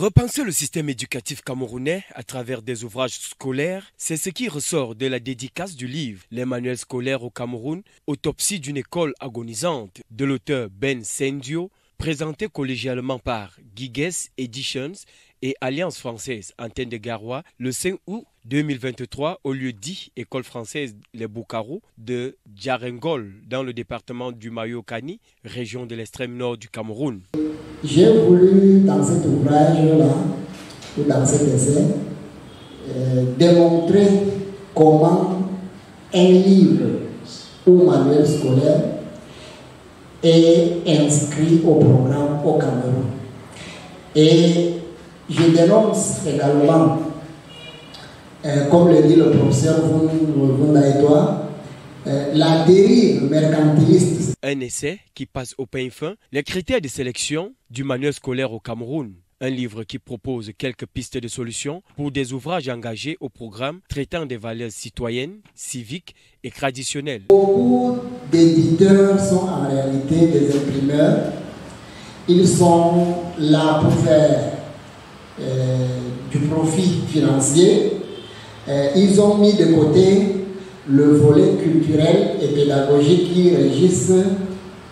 Repenser le système éducatif camerounais à travers des ouvrages scolaires, c'est ce qui ressort de la dédicace du livre Les manuels scolaires au Cameroun, autopsie d'une école agonisante de l'auteur Ben Sendio, présenté collégialement par Giges Editions et Alliance française Antenne de Garoua le 5 août 2023 au lieu dit École française Les Boukarou de Djarengol dans le département du Mayokani, région de l'extrême nord du Cameroun. J'ai voulu, dans cet ouvrage-là, ou dans cet essai, euh, démontrer comment un livre ou manuel scolaire est inscrit au programme au Cameroun. Et je dénonce également, euh, comme le dit le professeur Vunda et toi, euh, la dérive mercantiliste. Un essai qui passe au pain fin les critères de sélection du manuel scolaire au Cameroun. Un livre qui propose quelques pistes de solutions pour des ouvrages engagés au programme traitant des valeurs citoyennes, civiques et traditionnelles. Beaucoup d'éditeurs sont en réalité des imprimeurs. Ils sont là pour faire euh, du profit financier. Euh, ils ont mis de côté le volet culturel et pédagogique qui régisse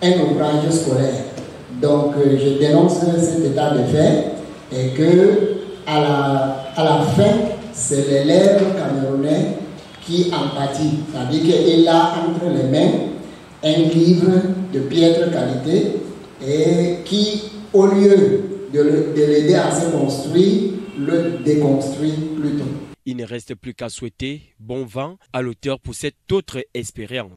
un ouvrage scolaire. Donc euh, je dénonce cet état de fait et que à la, à la fin, c'est l'élève camerounais qui en pâtit. C'est-à-dire qu'il a entre les mains un livre de piètre qualité et qui, au lieu de l'aider à se construire, le déconstruit plutôt. Il ne reste plus qu'à souhaiter bon vent à l'auteur pour cette autre expérience.